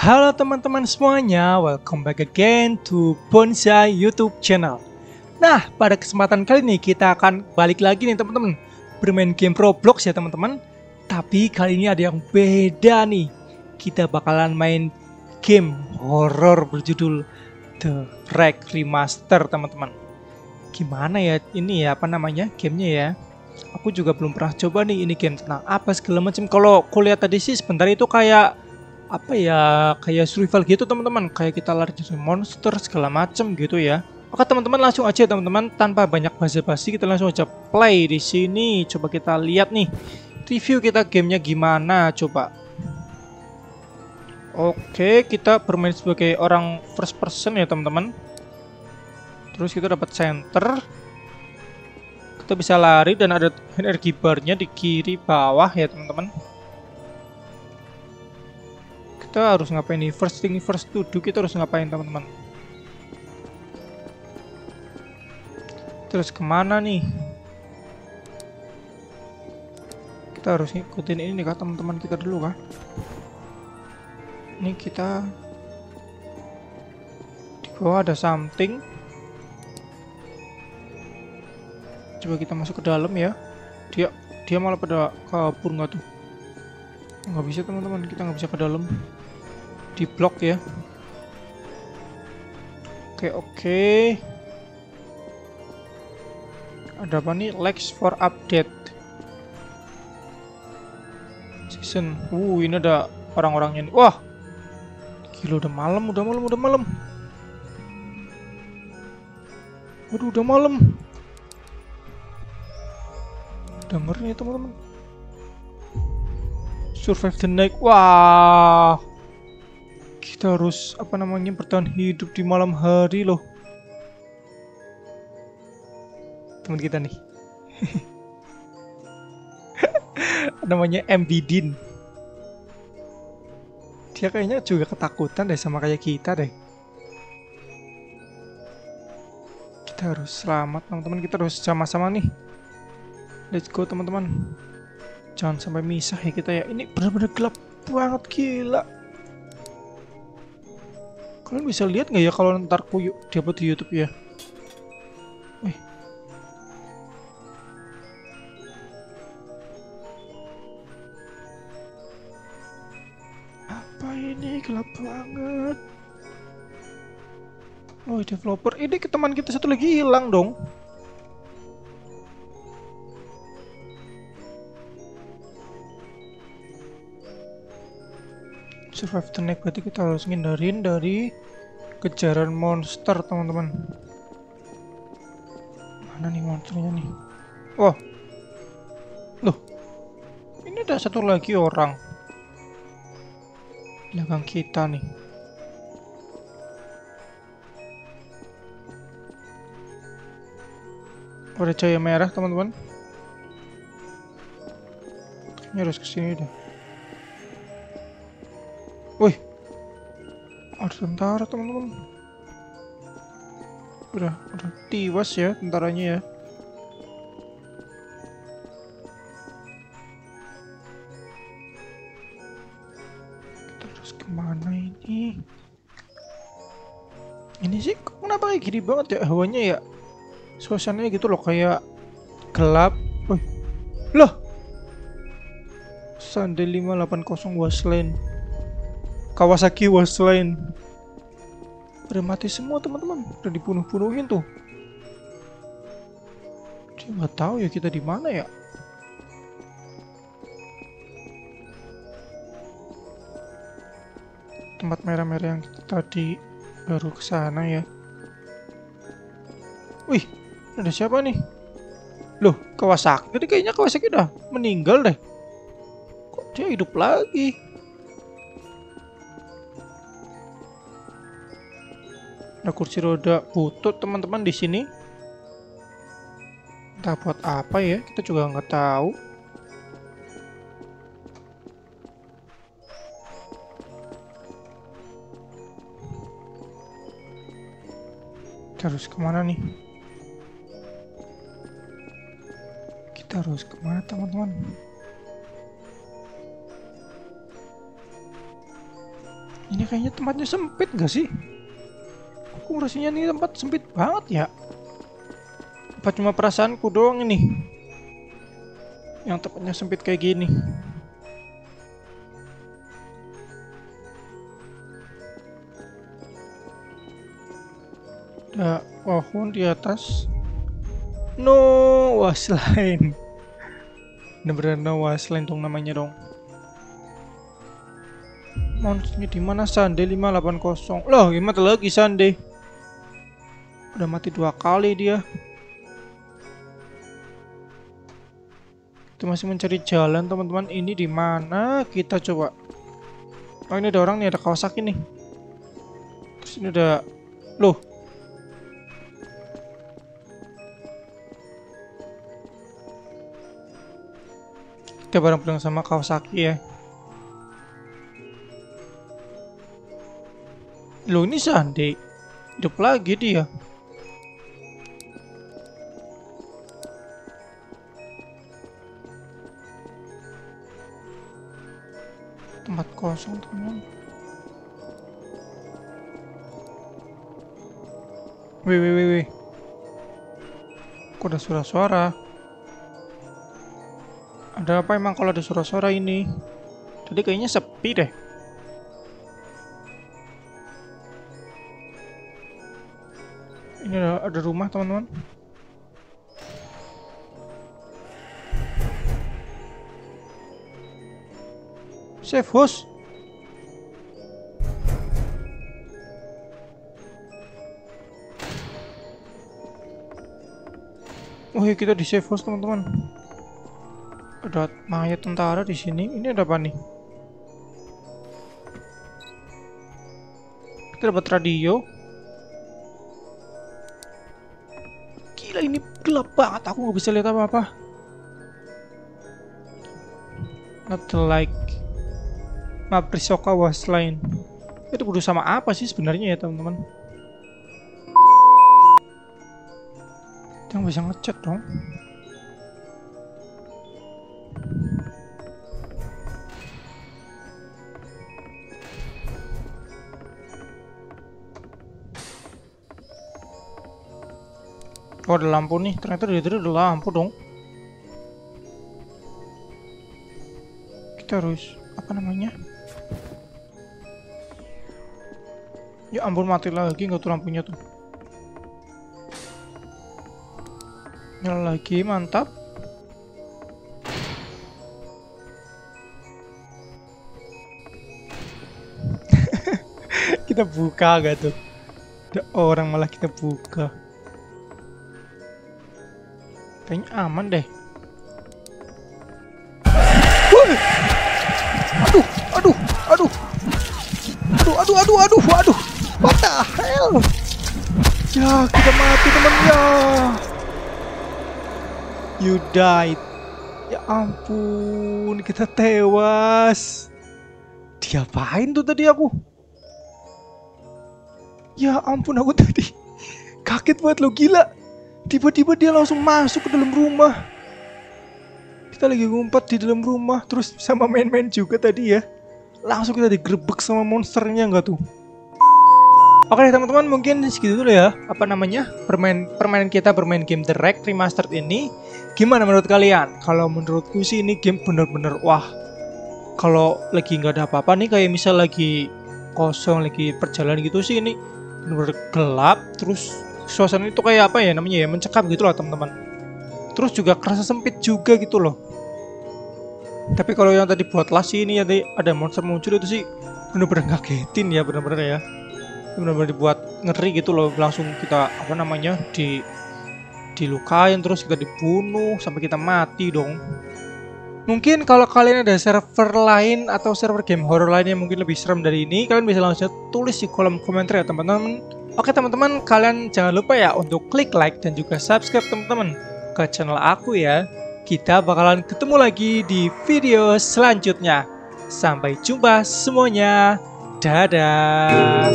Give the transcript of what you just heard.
Halo teman-teman semuanya, welcome back again to Bonsai YouTube channel. Nah, pada kesempatan kali ini kita akan balik lagi nih teman-teman bermain game Roblox ya teman-teman. Tapi kali ini ada yang beda nih. Kita bakalan main game horror berjudul The Wreck Remaster teman-teman. Gimana ya ini ya apa namanya gamenya ya? Aku juga belum pernah coba nih ini game tentang apa segala macam. Kalau kuliah tadi sih sebentar itu kayak apa ya kayak survival gitu teman-teman. Kayak kita lari dari monster segala macem gitu ya. Oke teman-teman langsung aja teman-teman. Tanpa banyak basa-basi kita langsung aja play di sini. Coba kita lihat nih review kita gamenya gimana coba. Oke kita bermain sebagai orang first person ya teman-teman. Terus kita dapat center. Kita bisa lari dan ada energi barnya di kiri bawah ya teman-teman kita harus ngapain? Nih first thing first to do kita harus ngapain teman-teman? Terus ke mana nih? Kita harus ngikutin ini kak teman-teman kita dulu kah? Ini kita di bawah ada something. Coba kita masuk ke dalam ya. Dia dia malah pada kabur nggak tuh nggak bisa teman-teman. Kita nggak bisa ke dalam. Di blok ya. Oke oke. Ada apa nih? Lex for update. Season. Uh ini ada orang-orangnya nih. Wah! Gila udah malam udah malam udah malam. Waduh udah malam. Dengerin ya teman-teman survive the night. Wah. Kita harus apa namanya bertahan hidup di malam hari loh. Teman kita nih. Namanya MB Din. Dia kayaknya juga ketakutan deh sama kayak kita deh. Kita harus selamat teman-teman. Kita harus sama-sama nih. Let's go teman-teman jangan sampai misah ya kita ya ini benar-benar gelap banget gila Kalian bisa lihat nggak ya kalau ntar ku dapat di YouTube ya? Eh. Apa ini gelap banget? Oh, developer. Ini teman kita satu lagi hilang dong. Survive the night berarti kita harus ngindarin dari kejaran monster teman-teman. Mana nih monsternya nih? Wah. Loh. Ini ada satu lagi orang. Belakang kita nih. Ada cahaya merah teman-teman. Ini harus ke sini deh ada tentara teman-teman. Udah, udah tiwas ya tentaranya ya. Kita harus ke mana ini? Ini sih kenapa kayak gini banget ya hawanya ya? Suasananya gitu loh kayak gelap. Wih, loh. Sunday 580 Wasland. Kawasaki Wasteland udah mati semua teman-teman. Udah dibunuh-bunuhin tuh. Dia nggak tahu ya kita di mana ya. Tempat merah-merah yang tadi baru ke sana ya. Wih ada siapa nih? Loh Kawasaki. Tadi kayaknya Kawasaki udah meninggal deh. Kok dia hidup lagi Ada kursi roda butut teman-teman di sini. Entah buat apa ya, kita juga nggak tahu. Kita harus ke mana nih? Kita harus ke mana teman-teman? Ini kayaknya tempatnya sempit gak sih? Aku rasanya ini tempat sempit banget ya. Apa cuma perasaanku doang ini? Yang tempatnya sempit kayak gini. Ada pohon di atas. No, waslain. Bener-bener no waslain dong namanya dong. Monsternya di mana Sande 580? Loh, gimana lagi Sande? Udah mati dua kali dia. Kita masih mencari jalan teman-teman. Ini di mana? Kita coba. Oh ini ada orang nih, ada Kawasaki nih. Terus ini ada, loh. Kita bareng-bareng sama Kawasaki ya. Loh ini Sandi Hidup lagi dia Tempat kosong teman. Wih wih wih wih. Kok ada suara-suara? Ada apa emang kalau ada suara-suara ini? Tadi kayaknya sepi deh. Ini ada, ada rumah teman-teman. Safe house. Oh ya kita di safe house teman-teman. Ada mayat tentara di sini. Ini ada apa nih? Kita dapat radio. Gila ini gelap banget, aku nggak bisa lihat apa-apa. Not like Maprisoka was line. Itu kudu sama apa sih sebenarnya ya teman-teman? Yang bisa ngechat dong. Oh ada lampu nih, ternyata dari tadi ada lampu dong. Kita harus apa namanya? Ya ampun mati lagi nggak tuh lampunya tuh. Nyala lagi, mantap. kita buka gak tuh? Ada orang malah kita buka. Kayaknya aman deh. Aduh, aduh, aduh. Aduh, aduh, aduh, aduh, aduh. What the hell? Ya, kita mati temennya. You died. Ya ampun, kita tewas. Diapain tuh tadi aku? Ya ampun, aku tadi kaget banget lo gila. Tiba-tiba dia langsung masuk ke dalam rumah. Kita lagi ngumpet di dalam rumah, terus sama main-main juga tadi ya. Langsung kita digerebek sama monsternya nggak tuh? Oke teman-teman mungkin segitu dulu ya. Apa namanya? Permain permainan kita bermain game The Wreck Remastered ini. Gimana menurut kalian? Kalau menurutku sih ini game bener-bener wah kalau lagi nggak ada apa-apa nih kayak misal lagi kosong lagi perjalanan gitu sih ini bener-bener gelap. Terus suasana itu kayak apa ya namanya ya? Mencekam gitu loh teman-teman. Terus juga kerasa sempit juga gitu loh. Tapi kalau yang tadi buat las ini ya ada monster muncul itu sih bener-bener ngagetin ya bener-bener ya bener-bener dibuat ngeri gitu loh langsung kita apa namanya di dilukain terus kita dibunuh sampai kita mati dong Mungkin kalau kalian ada server lain atau server game horror lain yang mungkin lebih serem dari ini, kalian bisa langsung tulis di kolom komentar ya teman-teman. Oke teman-teman, kalian jangan lupa ya untuk klik like dan juga subscribe teman-teman ke channel aku ya. Kita bakalan ketemu lagi di video selanjutnya. Sampai jumpa semuanya. Dadah.